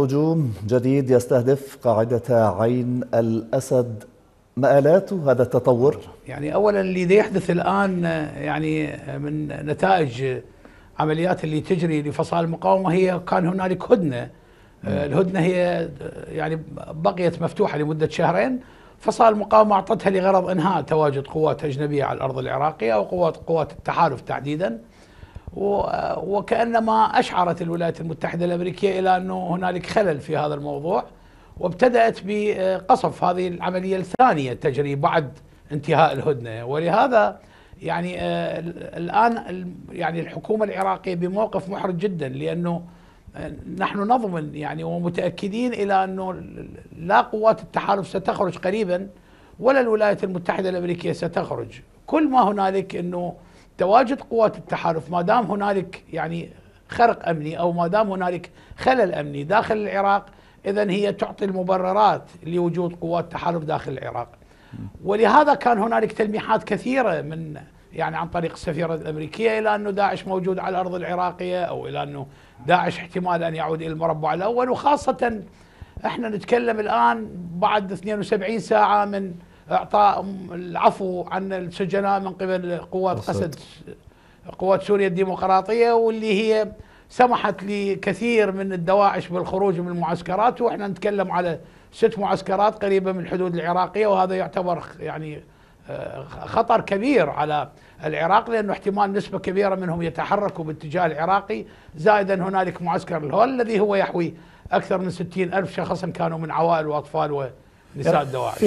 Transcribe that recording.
هجوم جديد يستهدف قاعدة عين الأسد. مآلات هذا التطور؟ يعني اولا اللي يحدث الآن يعني من نتائج عمليات اللي تجري لفصائل المقاومة هي كان هنالك هدنة. الهدنة هي يعني بقيت مفتوحة لمدة شهرين. فصائل المقاومة أعطتها لغرض إنهاء تواجد قوات أجنبية على الأرض العراقية أو قوات قوات التحالف تحديدا. وكأنما أشعرت الولايات المتحدة الأمريكية إلى أنه هنالك خلل في هذا الموضوع وابتدأت بقصف هذه العملية الثانية تجري بعد انتهاء الهدنة. ولهذا يعني آه الآن يعني الحكومة العراقية بموقف محرج جدا لأنه نحن نضمن يعني ومتأكدين إلى أنه لا قوات التحالف ستخرج قريبا ولا الولايات المتحدة الأمريكية ستخرج. كل ما هنالك أنه تواجد قوات التحالف ما دام هنالك يعني خرق أمني أو ما دام هنالك خلل أمني داخل العراق اذا هي تعطي المبررات لوجود قوات تحالف داخل العراق. ولهذا كان هنالك تلميحات كثيرة من يعني عن طريق السفيرة الأمريكية إلى أنه داعش موجود على الأرض العراقية أو إلى أنه داعش احتمال أن يعود إلى المربع الأول. وخاصة إحنا نتكلم الآن بعد 72 ساعة من اعطاء العفو عن السجناء من قبل قوات قسد قوات سوريا الديمقراطية واللي هي سمحت لكثير من الدواعش بالخروج من المعسكرات وإحنا نتكلم على ست معسكرات قريبة من الحدود العراقية وهذا يعتبر يعني خطر كبير على العراق لأنه احتمال نسبة كبيرة منهم يتحركوا باتجاه العراقي. زائدا هنالك معسكر الهول الذي هو يحوي أكثر من ستين ألف شخصا كانوا من عوائل وأطفال ونساء الدواعش.